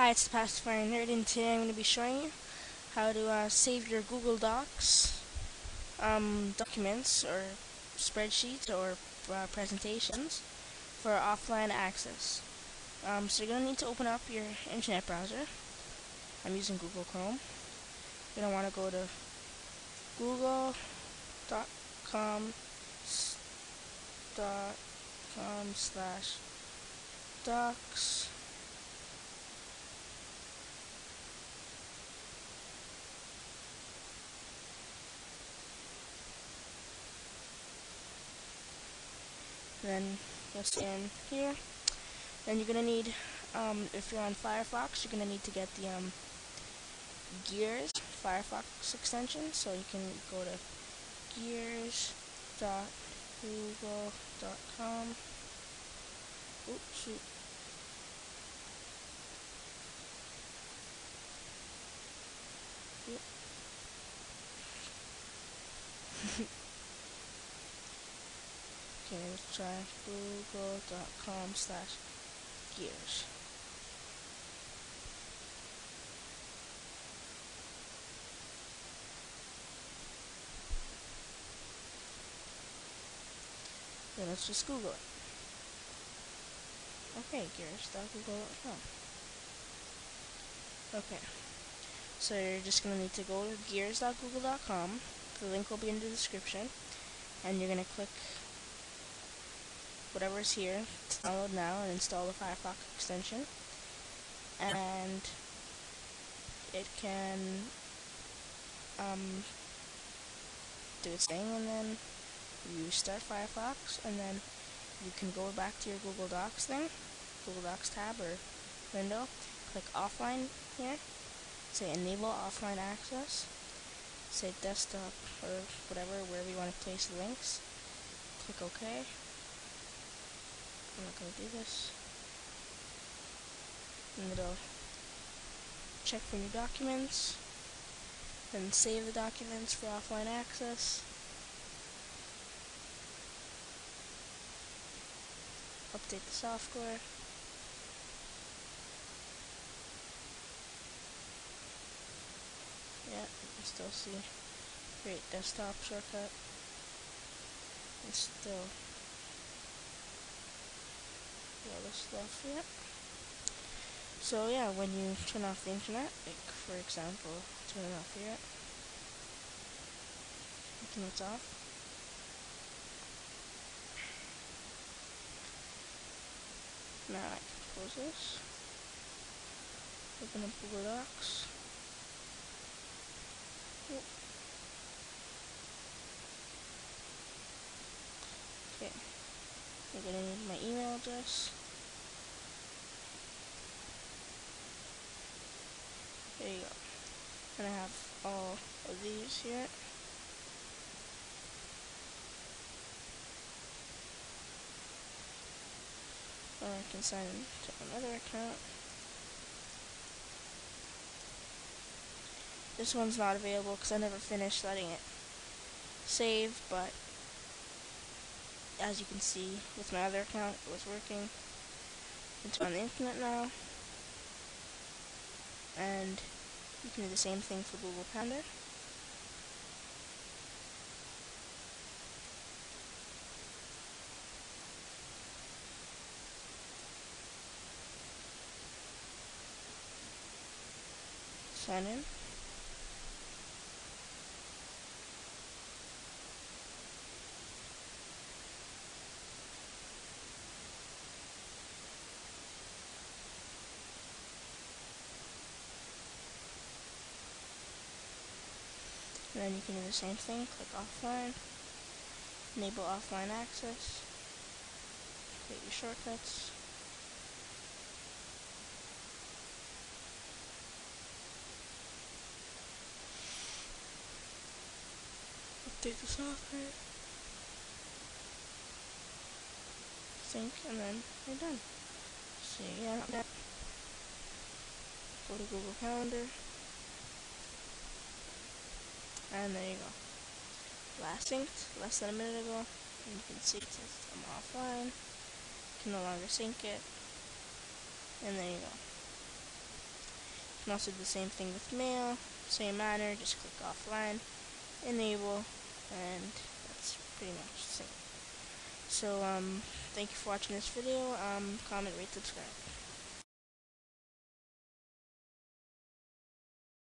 Hi, it's the Pastafarian Nerd, and today I'm going to be showing you how to uh, save your Google Docs um, documents or spreadsheets or uh, presentations for offline access. Um, so you're going to need to open up your internet browser. I'm using Google Chrome. You're going to want to go to google.com dot com slash docs then just in here. Then you're gonna need um, if you're on Firefox you're gonna need to get the um, Gears Firefox extension so you can go to gears.google.com oops shoot Okay, let's try google.com slash gears. Then let's just Google it. Okay, gears.google.com. Okay. So you're just going to need to go to gears.google.com. The link will be in the description. And you're going to click whatever is here to download now and install the Firefox extension. And it can um, do its thing and then you start Firefox and then you can go back to your Google Docs thing, Google Docs tab or window, click offline here, say enable offline access, say desktop or whatever, wherever you want to place the links, click OK, I'm not to do this. And it'll check for new documents, then save the documents for offline access. Update the software. Yeah, you can still see create desktop shortcut. It's still all this stuff, yep. So yeah, when you turn off the internet, like for example, turn it off here, internet's off. Now I can close this, open up Google Docs. Okay, I'm gonna need my email address. There you go. And I have all of these here. Or I can sign into another account. This one's not available because I never finished letting it save, but as you can see with my other account, it was working. It's on the internet now and you can do the same thing for Google Calendar. Sign in. And then you can do the same thing, click offline, enable offline access, create your shortcuts. Update the software, sync, and then you're done. So yeah, go to Google Calendar, and there you go. Last synced less than a minute ago. And you can see says I'm offline. Can no longer sync it. And there you go. You can also do the same thing with mail, same manner, just click offline, enable, and that's pretty much the same. So, um, thank you for watching this video, um, comment, rate, subscribe.